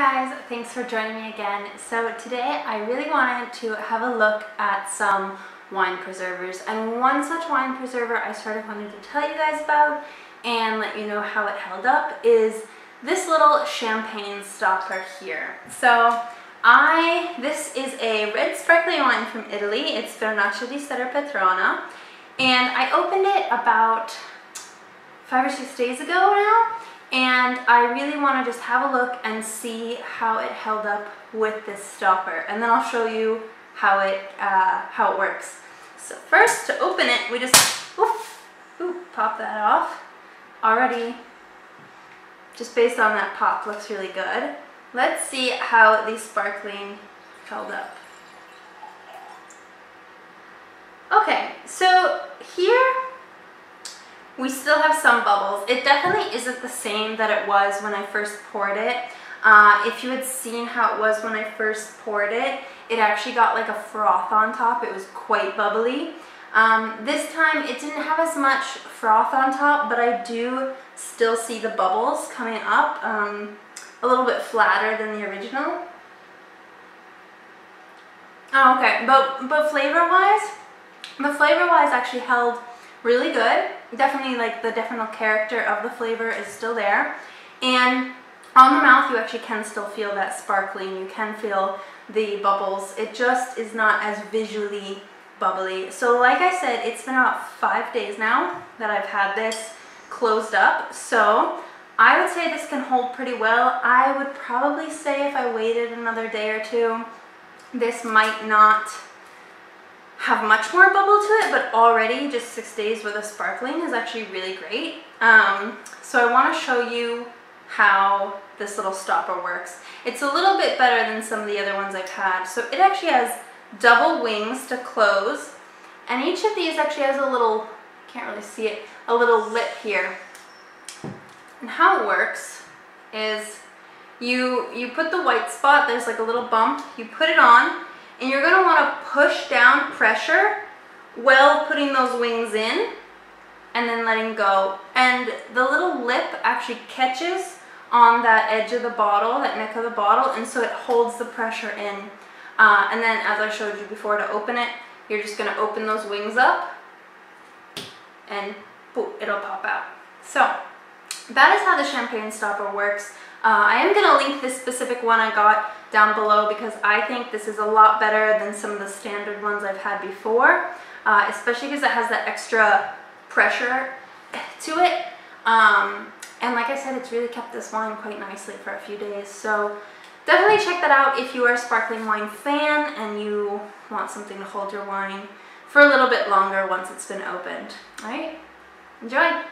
guys, thanks for joining me again. So today I really wanted to have a look at some wine preservers and one such wine preserver I sort of wanted to tell you guys about and let you know how it held up is this little champagne stopper here. So I, this is a red sparkling wine from Italy. It's Vernaccia di Serrapetrona and I opened it about five or six days ago now and I really want to just have a look and see how it held up with this stopper and then I'll show you how it uh, how it works. So first to open it we just oof, pop that off. Already just based on that pop looks really good. Let's see how the sparkling held up. Okay, so here we still have some bubbles. It definitely isn't the same that it was when I first poured it. Uh, if you had seen how it was when I first poured it, it actually got like a froth on top. It was quite bubbly. Um, this time it didn't have as much froth on top, but I do still see the bubbles coming up um, a little bit flatter than the original. Oh, okay, but, but flavor-wise, the flavor-wise actually held really good. Definitely like the definite character of the flavor is still there. And on the mouth you actually can still feel that sparkling. You can feel the bubbles. It just is not as visually bubbly. So like I said, it's been about five days now that I've had this closed up. So I would say this can hold pretty well. I would probably say if I waited another day or two, this might not have much more bubble to it, but already just six days with a sparkling is actually really great. Um, so I want to show you how this little stopper works. It's a little bit better than some of the other ones I've had. So it actually has double wings to close, and each of these actually has a little, can't really see it, a little lip here. And how it works is you, you put the white spot, there's like a little bump, you put it on, and you're going to want to push down pressure while putting those wings in and then letting go. And the little lip actually catches on that edge of the bottle, that neck of the bottle, and so it holds the pressure in. Uh, and then as I showed you before to open it, you're just going to open those wings up and boom, it'll pop out. So that is how the champagne stopper works. Uh, I am going to link this specific one I got down below because I think this is a lot better than some of the standard ones I've had before, uh, especially because it has that extra pressure to it. Um, and like I said, it's really kept this wine quite nicely for a few days. So definitely check that out if you are a sparkling wine fan and you want something to hold your wine for a little bit longer once it's been opened. All right, enjoy.